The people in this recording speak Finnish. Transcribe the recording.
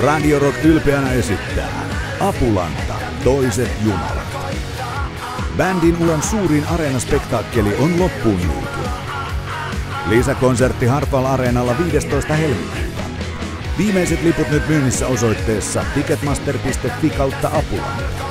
Radio Rock ylpeänä esittää Apulanta, toiset jumalat. Bändin uran suurin areenaspektaakkeli on loppuun myyty. Lisäkonsertti Harpal Areenalla 15. helmikuuta. Viimeiset liput nyt myynnissä osoitteessa ticketmaster.fi kautta Apulanta.